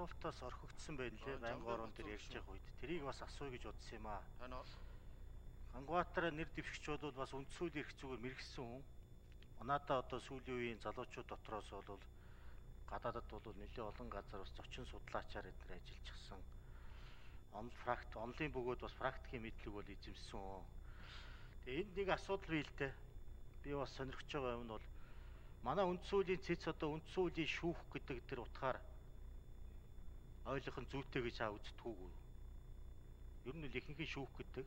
асуултаас орхигдсон байна лээ. Байнгын орон дээр ярьж байгаа үед. Тэрийг бас асууя гэж бодсон юм аа. Хангуатар нэр дэвшигч бол бас үндсүүл ирэх зүгээр мэрэгсэн хүн. Унаадаа одоо сүүлийн үеийн залуучууд дотроос бол гадаадад бол нэлээд олон газар бас зочин судлаачаар эдгээр ажиллаж гисэн. Онл практ онлын бөгөөд бас практикийн мэдлэг бол эзэмсэн. Тэгээ энд нэг асуудал бий л дээ. Би бас сонирхож байгаа юм нь бол манай үндсүүлийн цэц одоо үндсүүлийн шүүх гэдэг тэр утгаар ойлгох нь зүйтэй гэж аа үздэггүй. Ер нь л ихэнх шүүх гэдэг.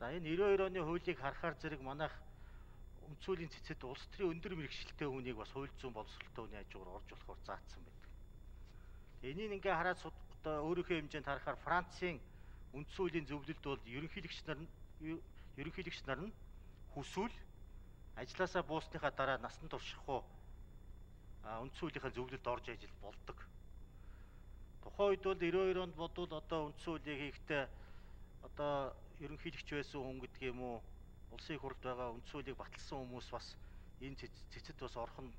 За энэ 92 оны хуулийг харахаар зэрэг манайх үндсүүлийн цэцэд улс төрийн өндөр мэрэгчлэлтэй хүнийг бас хууль зүйн боловсролтой хүний хажуугаар орж болохоор заасан байдаг. Энийг ингээ хараад өөрийнхөө хэмжээнд харахаар Францын үндсүүлийн зөвлөлд бол ерөнхийлөгч нар нь ерөнхийлөгч нар нь хүсвэл ажилласаа буусныхаа дараа насан турших уу үндсүүлийнхээ зөвлөлд орж ажил болдог. Тухайн үед бол 92 онд бодвол одоо үндсүүлийг хийхдээ одоо ерөнхийлөгч байсан хүн гэдэг юм уу улсын хурлд байгаа үндсүүлийг баталсан хүмүүс бас энэ цэцэд бас орох нь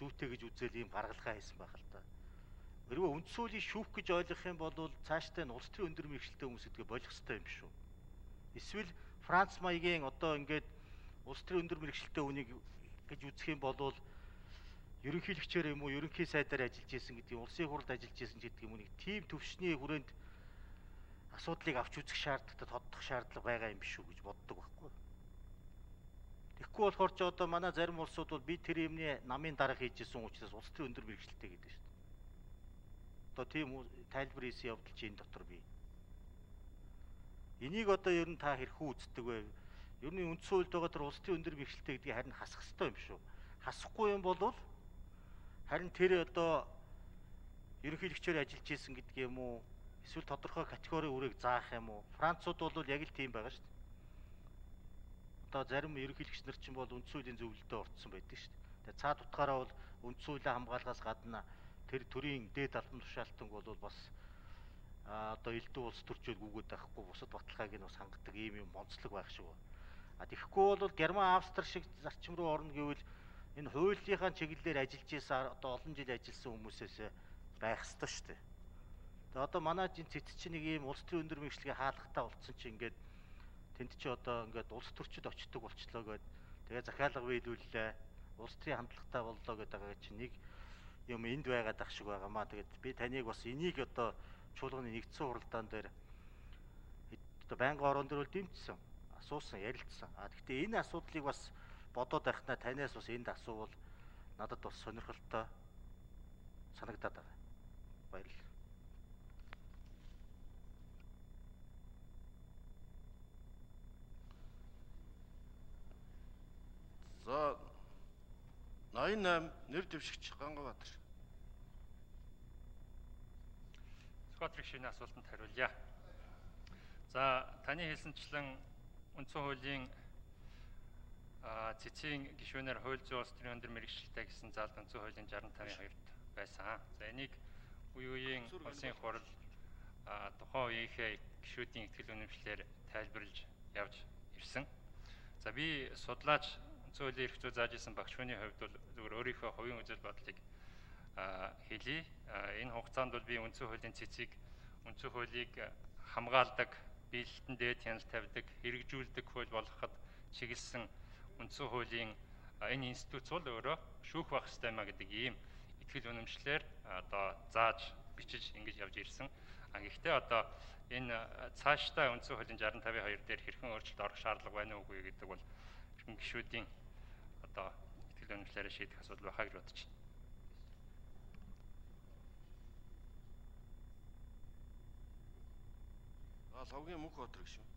зүйтэй гэж үзэл ийм гаргалгаа хийсэн байх л та. Хэрвээ үндсүүлийг шүүх гэж ойлгох юм бол цаашдаа нь улс төрийн өндөр мэрэгчлэлтэй хүмүүс гэдгээ болох хэрэгтэй юм шүү. Эсвэл Франц маягийн одоо ингээд улс төрийн өндөр мэрэгчлэлтэй хүнийг гэж үзэх юм бол ерөнхийлөгчээр юм уу ерөнхий сайдаар ажиллаж исэн гэдэг улсын хурлд ажиллаж исэн гэдэг юм нэг тийм төвшний хүрээнд асуудлыг авч үзэх шаардлагатай тоддох шаардлага байгаа юм биш үү гэж боддог байхгүй. Тэгэхгүй болохоор ч одоо манай зарим улсууд бол би тэр юмны намын дарга хийжсэн учраас улс төрийн өндөр мэрэгчлэлтэй гэдэг шүү дээ. Одоо тийм тайлбар хийсэн явдал чи энэ дотор бий. Энийг одоо ер нь та хэрхэн үздэг вэ? Ер нь үндсэн хуульд байгаа тэр улс төрийн өндөр мэрэгчлэлтэй гэдгийг харин хасах хэрэгтэй юм шүү. Хасахгүй юм бол харин тэр одоо ерөнхийлөгчөөр ажиллаж исэн гэдэг юм уу? Эсвэл тодорхой категори үрийг заах юм уу? Францууд бол яг л тийм байгаа шүү дээ одоо зарим ерөнхийлөгч нар ч юм бол үндсүүлийн зөвлөлтөд орцсон байдаг шүү дээ. Тэгээ цаад утгаараа бол үндсүүлээ хамгаалгаас гадна тэр төрийн дээд албан тушаалтан бол бас а одоо элдв улс төрчөөд гүгээд байхгүй бусад баталгааг нь бас хангадаг ийм юм онцлог байх шиг байна. А тэгэхгүй бол Герман Австри шиг зарчим руу орно гэвэл энэ хуулийнхаа чиглэлээр ажиллаж исэн одоо олон жил ажилласан хүмүүсээс байх ёстой шүү дээ. Тэгээ одоо манай жин цэц чинь нэг ийм улс төрийн өндөр мэргэжлийн хаалгатай болцсон чинь ингээд тэнд чи одоо ингээд улс төрчид очдог болчлоо гэд тэгээ захиалга биелүүллээ улс төрийн хандлагатай боллоо гэдэг байгаа чинь нэг юм энд байгаад ах шиг байгаамаа тэгээд би таныг бас энийг одоо чуулганы нэгдсэн хуралдаан дээр одоо байнгын орон дээр бол дэмжсэн асуусан ярилцсан а гэхдээ энэ асуудлыг бас бодоод байхнаа танаас бас энд асуувал надад бас сонирхолтой санагдаад байна баярлалаа За 88 нэр дэвшигч Гангабаатар. Скотрик шинэ асуултанд хариулъя. За таны хэлсэнчлэн үндсэн хуулийн цэцгийн гишүүнээр хууль зүйн улс төрийн өндөр мэрэгчлэлтэй гэсэн заалт үндсэн хуулийн 65-д байсан. За энийг үе үеийн улсын хурал тухайн үеийнхээ гишүүдийн ихтгэл үнэмшлэр тайлбарлаж явж ирсэн. За би судлаач үндсэн хуулийн эрх зүй зааж исэн багш хүний хувьд бол зөвхөн өөрийнхөө хувийн үзэл бодлыг хэлье. Энэ хугацаанд бол би үндсэн хуулийн цэцгийг үндсэн хуулийг хамгаалдаг, биелэлтэн дээд хяналт тавьдаг, хэрэгжүүлдэг хууль болгоход чиглэсэн үндсэн хуулийн энэ институт бол өөрөө шүүх байх ёстой маа гэдэг ийм итгэл үнэмшлэр одоо зааж бичиж ингэж явж ирсэн. А гэхдээ одоо энэ цаашдаа үндсэн хуулийн 6052 дээр хэрхэн өөрчлөлт орох шаардлага байна уугүй гэдэг бол гишүүдийн одоо ихтгэл үнэмшлээрээ шийдэх асуудал байхаа гэж бодож байна. А лавгийн мөнх Батар гişүү.